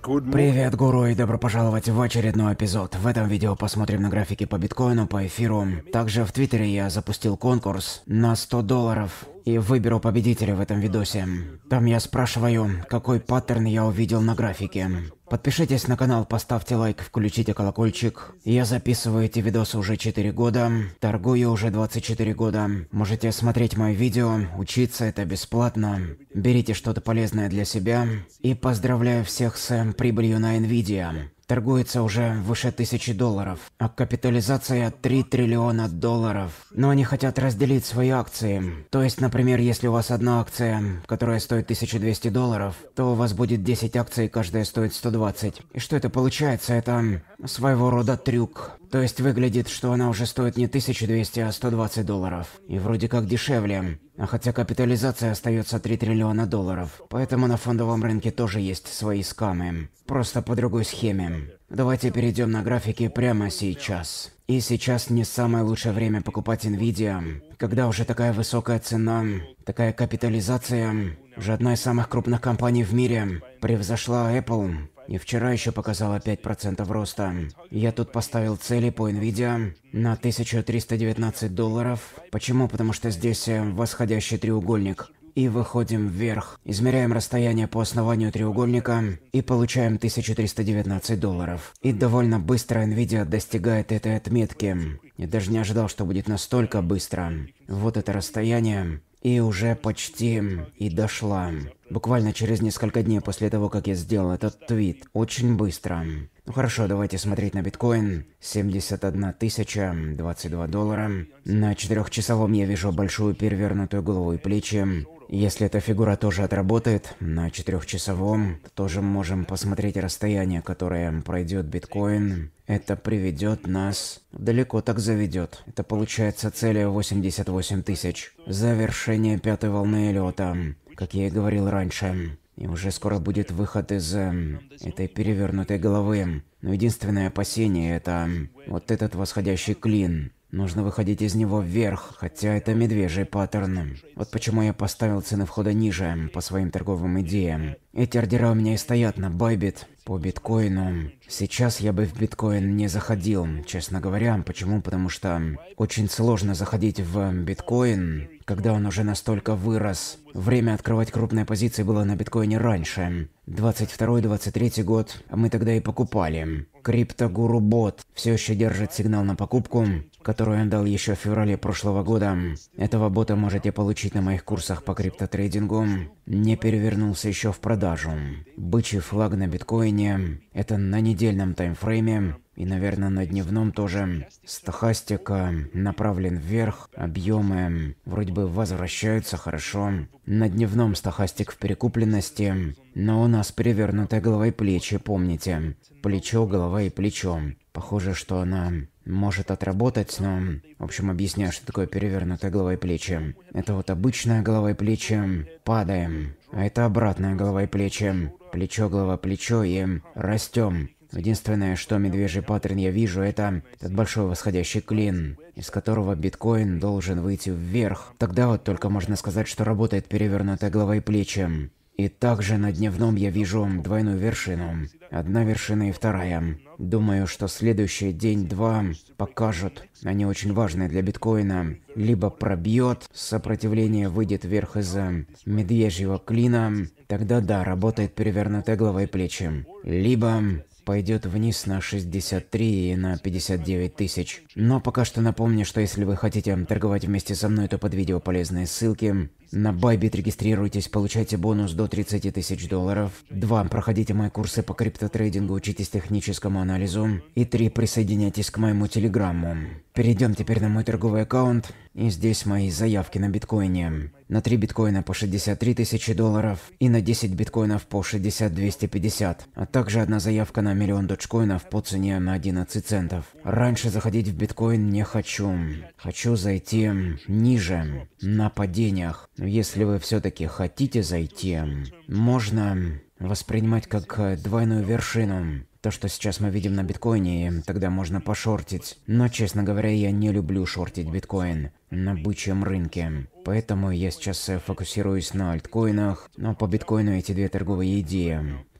Привет, гуру, и добро пожаловать в очередной эпизод. В этом видео посмотрим на графики по биткоину, по эфиру. Также в Твиттере я запустил конкурс на 100 долларов и выберу победителя в этом видосе. Там я спрашиваю, какой паттерн я увидел на графике. Подпишитесь на канал, поставьте лайк, включите колокольчик. Я записываю эти видосы уже 4 года, торгую уже 24 года. Можете смотреть мои видео, учиться это бесплатно. Берите что-то полезное для себя. И поздравляю всех с прибылью на Nvidia торгуется уже выше тысячи долларов, а капитализация 3 триллиона долларов. Но они хотят разделить свои акции. То есть, например, если у вас одна акция, которая стоит 1200 долларов, то у вас будет 10 акций, каждая стоит 120. И что это получается? Это своего рода трюк. То есть выглядит, что она уже стоит не 1200, а 120 долларов. И вроде как дешевле. А хотя капитализация остается 3 триллиона долларов. Поэтому на фондовом рынке тоже есть свои скамы. Просто по другой схеме. Давайте перейдем на графики прямо сейчас. И сейчас не самое лучшее время покупать Nvidia, когда уже такая высокая цена, такая капитализация, уже одна из самых крупных компаний в мире превзошла Apple, и вчера еще показала 5% роста. Я тут поставил цели по Nvidia на 1319 долларов. Почему? Потому что здесь э, восходящий треугольник. И выходим вверх. Измеряем расстояние по основанию треугольника и получаем 1319 долларов. И довольно быстро Nvidia достигает этой отметки. Я даже не ожидал, что будет настолько быстро. Вот это расстояние. И уже почти и дошла. Буквально через несколько дней после того, как я сделал этот твит. Очень быстро. Ну хорошо, давайте смотреть на биткоин. 71 тысяча, 22 доллара. На четырехчасовом я вижу большую перевернутую голову и плечи. Если эта фигура тоже отработает, на четырехчасовом, тоже можем посмотреть расстояние, которое пройдет биткоин. Это приведет нас... Далеко так заведет. Это получается цели 88 тысяч. Завершение пятой волны Эллиота, как я и говорил раньше. И уже скоро будет выход из э, этой перевернутой головы. Но единственное опасение это вот этот восходящий клин. Нужно выходить из него вверх, хотя это медвежий паттерн. Вот почему я поставил цены входа ниже, по своим торговым идеям. Эти ордера у меня и стоят на Bybit, по биткоину. Сейчас я бы в биткоин не заходил, честно говоря. Почему? Потому что очень сложно заходить в биткоин, когда он уже настолько вырос. Время открывать крупные позиции было на биткоине раньше. 22-23 год, мы тогда и покупали. Криптогуру бот все еще держит сигнал на покупку, которую он дал еще в феврале прошлого года. Этого бота можете получить на моих курсах по криптотрейдингу. Не перевернулся еще в продажу. Бычий флаг на биткоине. Это на недельном таймфрейме. И, наверное, на дневном тоже. Стахастика направлен вверх, объемы вроде бы возвращаются хорошо. На дневном стахастик в перекупленности, но у нас перевернутая голова и плечи, помните. Плечо, голова и плечо. Похоже, что она может отработать, но... В общем, объясняю, что такое перевернутая голова и плечи. Это вот обычная голова и плечи. Падаем. А это обратная голова и плечи. Плечо, голова, плечо и растем. Единственное, что медвежий паттерн я вижу, это этот большой восходящий клин, из которого биткоин должен выйти вверх. Тогда вот только можно сказать, что работает перевернутая голова и плечи. И также на дневном я вижу двойную вершину. Одна вершина и вторая. Думаю, что следующий день-два покажут. Они очень важны для биткоина. Либо пробьет, сопротивление выйдет вверх из медвежьего клина. Тогда да, работает перевернутая голова и плечи. Либо пойдет вниз на 63 и на 59 тысяч. Но пока что напомню, что если вы хотите торговать вместе со мной, то под видео полезные ссылки. На Bybit регистрируйтесь, получайте бонус до 30 тысяч долларов. 2. Проходите мои курсы по криптотрейдингу, учитесь техническому анализу. И 3. Присоединяйтесь к моему телеграмму. Перейдем теперь на мой торговый аккаунт. И здесь мои заявки на биткоине. На 3 биткоина по 63 тысячи долларов и на 10 биткоинов по 60 250. А также одна заявка на миллион доджкоинов по цене на 11 центов. Раньше заходить в биткоин не хочу. Хочу зайти ниже, на падениях. Если вы все-таки хотите зайти, можно воспринимать как двойную вершину. То, что сейчас мы видим на биткоине, тогда можно пошортить. Но, честно говоря, я не люблю шортить биткоин на бычьем рынке. Поэтому я сейчас фокусируюсь на альткоинах, но по биткоину эти две торговые идеи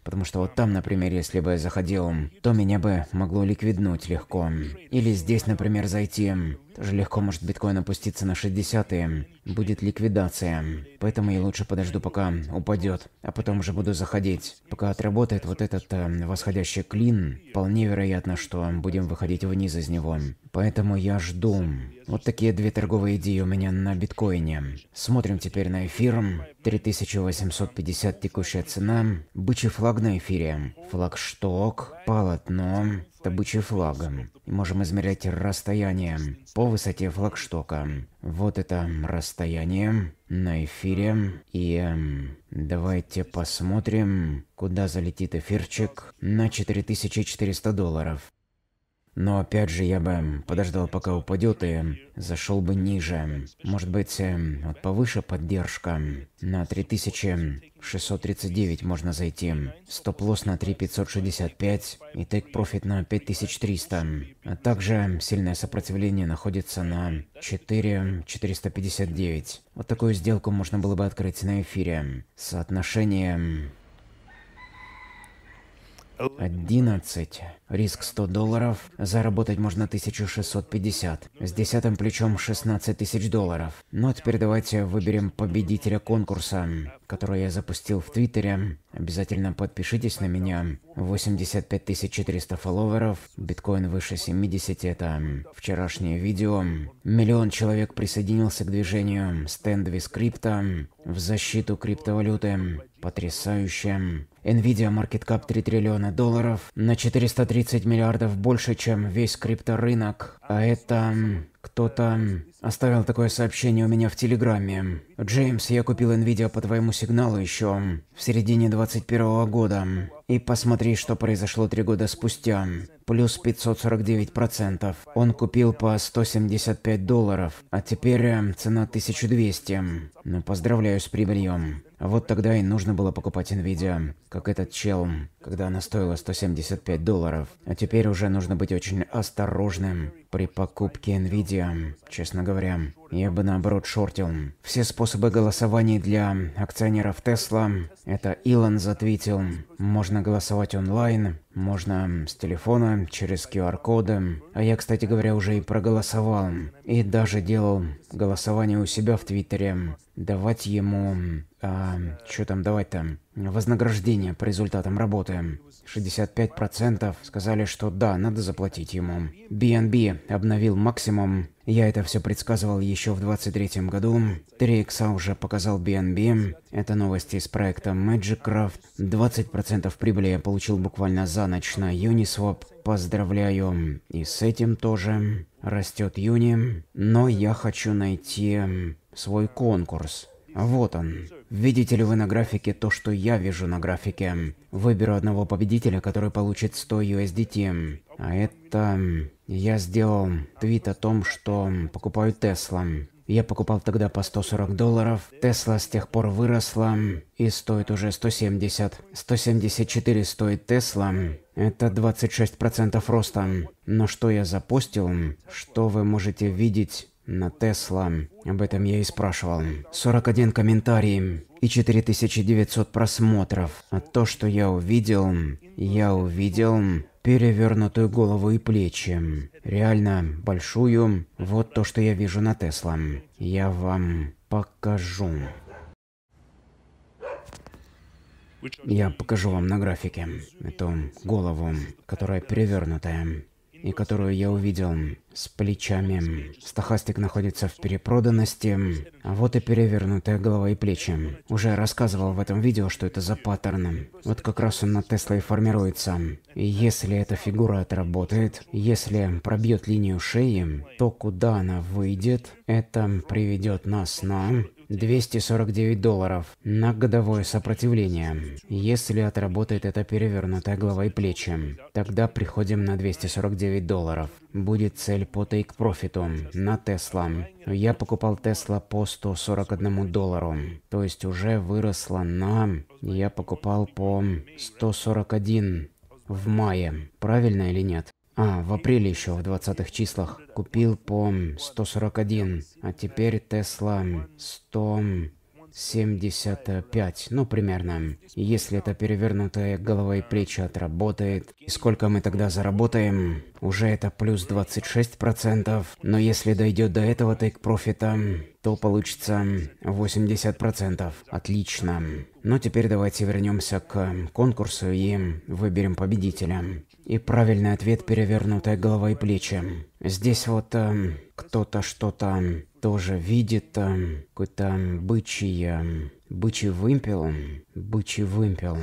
Потому что вот там, например, если бы я заходил, то меня бы могло ликвиднуть легко. Или здесь, например, зайти. Тоже легко может биткоин опуститься на 60 и будет ликвидация. Поэтому я лучше подожду, пока упадет, а потом уже буду заходить. Пока отработает вот этот э, восходящий клин, вполне вероятно, что будем выходить вниз из него. Поэтому я жду. Вот такие две торговые идеи у меня на биткоине. Смотрим теперь на эфир. 3850 текущая цена. Бычий флаг на эфире. Флагшток, полотно, это бычий флаг. И можем измерять расстояние по высоте флагштока. Вот это расстояние на эфире. И эм, давайте посмотрим, куда залетит эфирчик на 4400 долларов. Но опять же, я бы подождал, пока упадет и зашел бы ниже. Может быть, э, вот повыше поддержка. На 3639 можно зайти. Стоп-лосс на 3565 и тейк-профит на 5300. А также сильное сопротивление находится на 4459. Вот такую сделку можно было бы открыть на эфире. Соотношение 11. Риск 100 долларов. Заработать можно 1650. С десятым плечом 16 тысяч долларов. Ну а теперь давайте выберем победителя конкурса, который я запустил в Твиттере. Обязательно подпишитесь на меня. 85 400 фолловеров. Биткоин выше 70. Это вчерашнее видео. Миллион человек присоединился к движению Stand with Crypto в защиту криптовалюты. Потрясающе. Nvidia Market Cap 3 триллиона долларов, на 430 миллиардов больше, чем весь крипторынок. А это... кто-то оставил такое сообщение у меня в Телеграме. Джеймс, я купил Nvidia по твоему сигналу еще в середине 21 года. И посмотри, что произошло три года спустя. Плюс 549%. Он купил по 175 долларов, а теперь цена 1200. Ну, поздравляю с прибылью. Вот тогда и нужно было покупать Nvidia, как этот чел, когда она стоила 175 долларов. А теперь уже нужно быть очень осторожным при покупке Nvidia. Честно говоря, я бы наоборот шортил. Все способы голосования для акционеров Tesla, это Илон затвитил. Можно голосовать онлайн, можно с телефона, через QR-коды. А я, кстати говоря, уже и проголосовал. И даже делал голосование у себя в Твиттере. Давать ему... А, что там давать там? Вознаграждение по результатам работы. 65% сказали, что да, надо заплатить ему. BNB обновил максимум. Я это все предсказывал еще в 23 году. 3 икса уже показал BNB. Это новости из проекта Magicraft. 20% прибыли я получил буквально за ночь на Uniswap. Поздравляю. И с этим тоже. Растет Юни. Но я хочу найти свой конкурс. Вот он. Видите ли вы на графике то, что я вижу на графике? Выберу одного победителя, который получит 100 USDT. А это... Я сделал твит о том, что покупаю Тесла. Я покупал тогда по 140 долларов. Тесла с тех пор выросла и стоит уже 170. 174 стоит Тесла. Это 26% роста. Но что я запустил, что вы можете видеть на Тесла. Об этом я и спрашивал. 41 комментарий и 4900 просмотров. А то, что я увидел, я увидел перевернутую голову и плечи. Реально большую. Вот то, что я вижу на Тесла. Я вам покажу. Я покажу вам на графике эту голову, которая перевернутая и которую я увидел с плечами. Стахастик находится в перепроданности, а вот и перевернутая голова и плечи. Уже рассказывал в этом видео, что это за паттерн. Вот как раз он на Тесла и формируется. И если эта фигура отработает, если пробьет линию шеи, то куда она выйдет, это приведет нас на 249 долларов на годовое сопротивление. Если отработает это перевернутая голова и плечи, тогда приходим на 249 долларов. Будет цель по тейк-профиту на Тесла. Я покупал Тесла по 141 доллару, то есть уже выросла на... Я покупал по 141 в мае. Правильно или нет? А, в апреле еще, в 20 числах. Купил по 141, а теперь Тесла 100... 75, ну примерно. Если это перевернутая голова и плечи отработает, и сколько мы тогда заработаем? Уже это плюс 26%, но если дойдет до этого тейк-профита, то получится 80%. Отлично. Но теперь давайте вернемся к конкурсу и выберем победителя. И правильный ответ перевернутая голова и плечи. Здесь вот э, кто-то что-то тоже видит, э, какой-то бычий, э, бычий вымпел, бычий вымпел.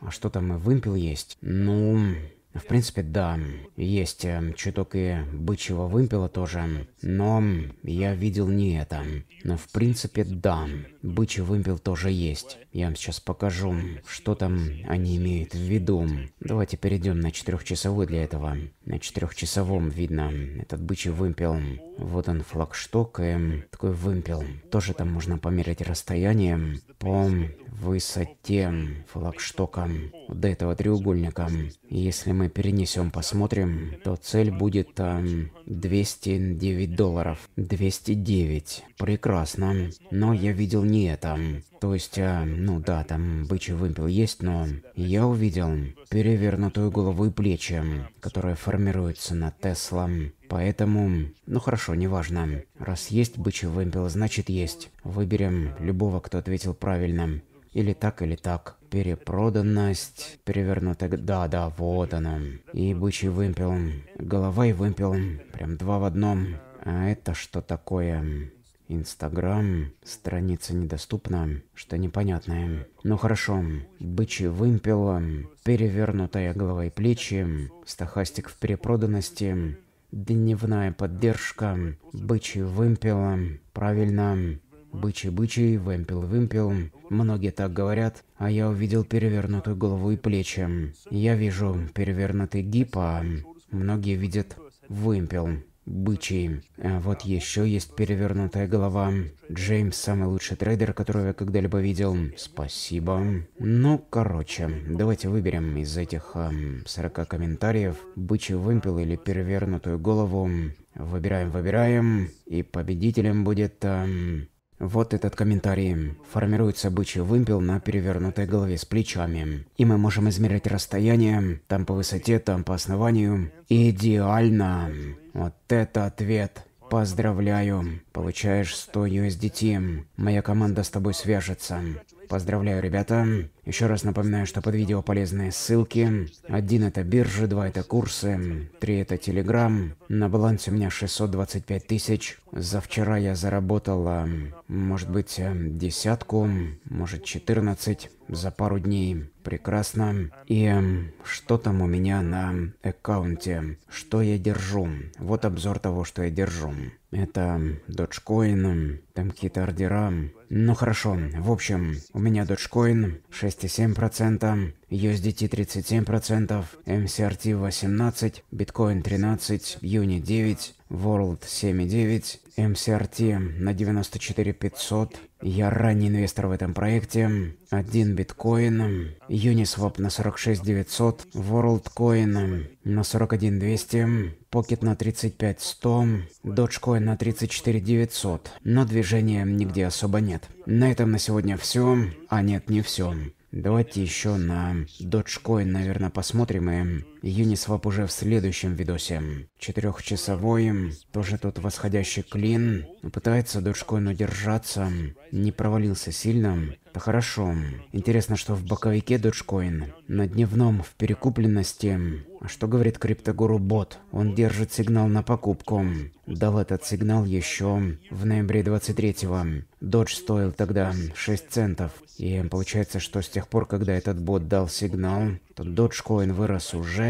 А что там и вымпел есть? Ну, в принципе, да, есть э, чуток и бычьего вымпела тоже, но я видел не это. Но в принципе, да, бычий вымпел тоже есть. Я вам сейчас покажу, что там они имеют в виду. Давайте перейдем на четырехчасовой для этого. На четырехчасовом видно этот бычий вымпел. Вот он флагшток и такой вымпел. Тоже там можно померить расстояние по высоте флагштока до этого треугольника. Если мы перенесем, посмотрим, то цель будет а, 209 долларов. 209. Прекрасно. Но я видел не это. То есть, а, ну да, там бычий вымпел есть, но я увидел перевернутую голову и плечи, которые формируются на Тесла. Поэтому, ну хорошо, неважно. Раз есть бычий вымпел, значит есть. Выберем любого, кто ответил правильно. Или так, или так. Перепроданность, перевернутая... Да, да, вот оно. И бычий вымпел. Голова и вымпел. Прям два в одном. А это что такое? Инстаграм, страница недоступна, что непонятное. Ну хорошо, бычий вымпел, перевернутая голова и плечи, стахастик в перепроданности, дневная поддержка, бычий вымпел, правильно, Бычий-бычий, вымпел-вымпел. Многие так говорят, а я увидел перевернутую голову и плечи. Я вижу перевернутый гип, а многие видят вымпел. Бычий. А вот еще есть перевернутая голова. Джеймс самый лучший трейдер, которого я когда-либо видел. Спасибо. Ну, короче, давайте выберем из этих эм, 40 комментариев бычий вымпел или перевернутую голову. Выбираем, выбираем. И победителем будет... Эм, вот этот комментарий. Формируется бычий вымпел на перевернутой голове с плечами. И мы можем измерять расстояние, там по высоте, там по основанию. Идеально. Вот это ответ. Поздравляю. Получаешь 100 USDT. Моя команда с тобой свяжется. Поздравляю, ребята. Еще раз напоминаю, что под видео полезные ссылки. Один это биржи, два это курсы, три это телеграм. На балансе у меня 625 тысяч. За вчера я заработал, может быть, десятку, может 14 за пару дней. Прекрасно. И что там у меня на аккаунте? Что я держу? Вот обзор того, что я держу. Это Dogecoin, там какие-то ордера. Ну хорошо, в общем, у меня Dogecoin 6,7%, USDT 37%, MCRT 18, Bitcoin 13, Uni 9, World 7,9, MCRT на 94 500. Я ранний инвестор в этом проекте. Один биткоин, Uniswap на 46 900, WorldCoin на 41 200, Pocket на 35 100, Dogecoin на 34 900. Но движения нигде особо нет. На этом на сегодня все. А нет, не все. Давайте еще на Dogecoin, наверное, посмотрим и Uniswap уже в следующем видосе. Четырехчасовой, тоже тут восходящий клин. Пытается Dogecoin удержаться, не провалился сильно. Да хорошо. Интересно, что в боковике Dogecoin на дневном в перекупленности. А что говорит криптогуру бот? Он держит сигнал на покупку. Дал этот сигнал еще в ноябре 23-го. Додж стоил тогда 6 центов. И получается, что с тех пор, когда этот бот дал сигнал, то Dogecoin вырос уже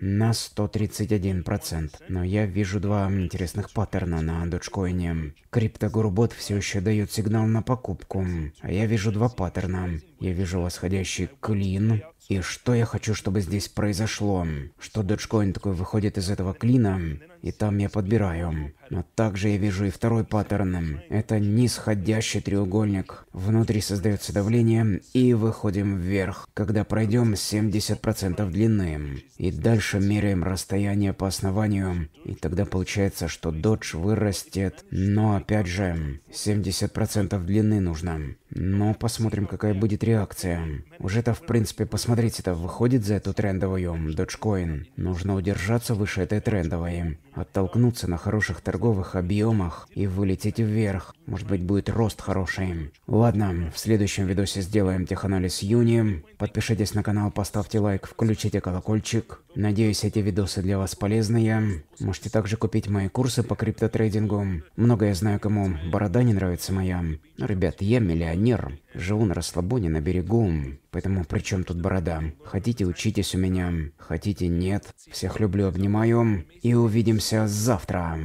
на 131%. Но я вижу два интересных паттерна на Dogecoin. Криптогурбот все еще дает сигнал на покупку, а я вижу два паттерна. Я вижу восходящий клин. И что я хочу, чтобы здесь произошло? Что Dogecoin такой выходит из этого клина, и там я подбираю. Но также я вижу и второй паттерн. Это нисходящий треугольник. Внутри создается давление, и выходим вверх, когда пройдем 70% длины. И дальше меряем расстояние по основанию, и тогда получается, что додж вырастет. Но опять же, 70% длины нужно. Но посмотрим, какая будет реакция. Уже-то, в принципе, посмотрите-то, выходит за эту трендовую Dogecoin. Нужно удержаться выше этой трендовой, оттолкнуться на хороших торговых объемах и вылететь вверх. Может быть, будет рост хороший. Ладно, в следующем видосе сделаем теханализ Юни. Подпишитесь на канал, поставьте лайк, включите колокольчик. Надеюсь, эти видосы для вас полезные. Можете также купить мои курсы по криптотрейдингу. Много я знаю, кому борода не нравится моя. Но, ребят, я миллионер. Живу на расслабоне на берегу. Поэтому при чем тут борода? Хотите, учитесь у меня. Хотите, нет. Всех люблю, обнимаю. И увидимся завтра.